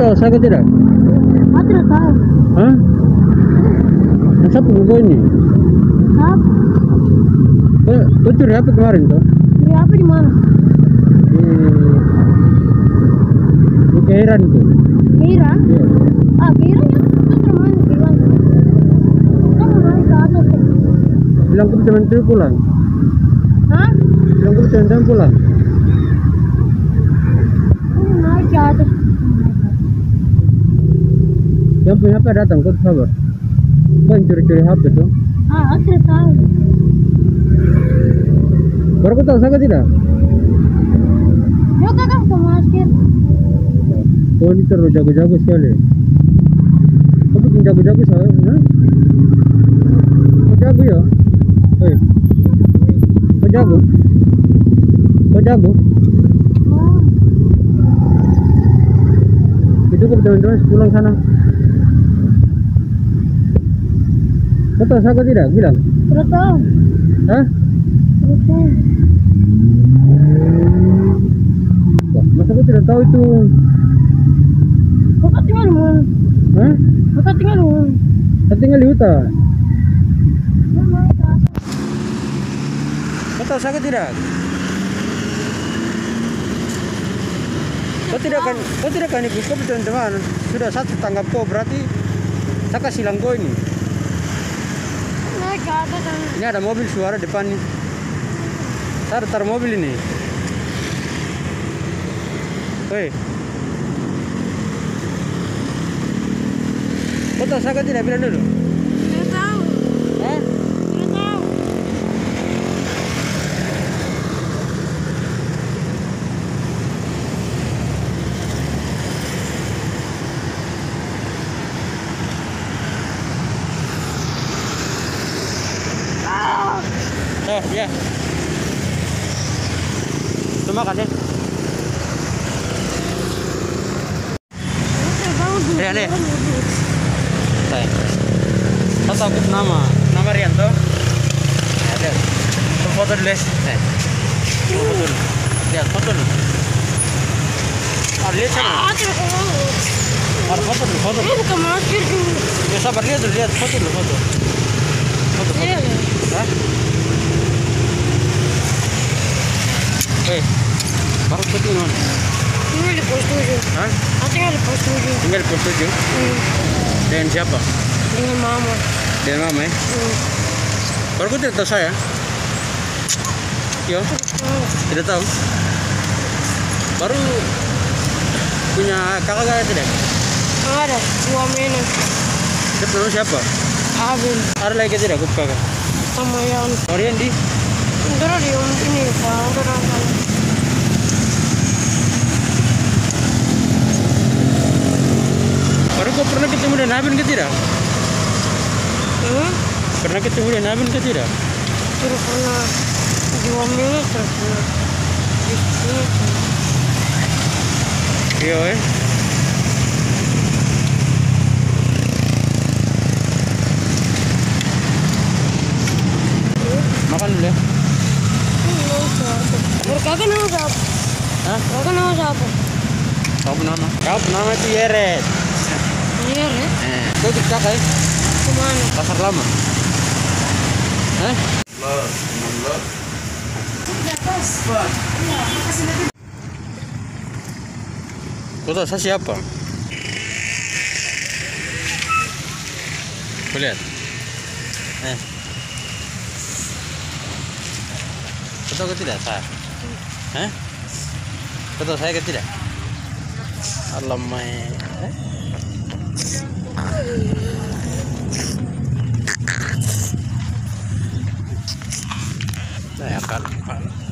Tahu saya tidak? Aku tidak tahu. Hah? Siapa buku ini? Apa? Kau, kau curi apa kemarin tuh? Beli apa di mana? Di di Kairan tuh. Kira? Iya. Ah, kira ya? Itu teman bilang. Kita mau naik ke atas. ya? Bilang ke teman pulang. Hah? Bilang ke teman pulang. Kita mau naik ke atas. Yang punya apa datang? Kau sabar. Kau yang curi-curi HP tuh. Ah, aku tidak tahu. Baru kau tahu saya ke tidak? Yuk kakak ke masker. Kau ini terlalu jago-jago sekali. Kau bikin jago-jago saya, ha? Kau jago ya? Hei, kau jago? Kau jago? Oh, Itu teman-teman pulang sana. Kau saya ke tidak? Bilang. tahu. Hah? Tahu. Wah, masa kau tidak tahu itu? Kakak tinggal mana? Hah? Kakak tinggal mana? Saya tinggal di hutan. Kau saya ke tidak? Kau tidak kan, kau tidak kan ikut kau teman-teman. Sudah satu tanggap kau berarti saya kasih hilang kau ini. Ini ada mobil suara depan nih. Saya taruh mobil ini. Woi. Tahu saya kan tidak bilang dulu? Tidak tahu. Hah? Tidak tahu. Oh, ya. Terima kasih. Rian, ya? Saya. Aku nama? Nama Rianto? Ya. Tuh foto dulu, foto dulu. Lihat foto dulu. Ah, lihat sana. Ada foto dulu, foto. Dulu. Ya sabar lihat dulu, lihat foto dulu, foto. Foto, foto. Iya, iya. Hah? Eh, baru penting mana? Tinggal di pos tujuh. Hah? Ah, tinggal di pos tujuh. Tinggal di pos tujuh. Hmm. Dengan siapa? Dengan mama. Dengan mama ya? Hmm. Baru kau tidak tahu saya? Yo, tidak tahu. Baru punya kakak kakak tidak? ada dua. Dia nama siapa? Abin Ada lagi tidak kakak? sama yang Orion di? Antara di ini pak, antara sana. Baru kau dengan Abin ke tidak? Hmm? Pernah ketemu dengan Abin ke tidak? Tidak pernah dua menit terus. Iya eh. Makan dulu ya. Kakak nama siapa? Hah? Kakak nama siapa? Kau nama? Kau nama itu Yeret. Iya, ikut kakak ya? Ke mana? Pasar lama. Hah? Tahu saya siapa? Kau lihat. Eh. Tahu ke tidak saya? Hah? Tahu saya ke tidak? Alamak. Eh? Nah, ya.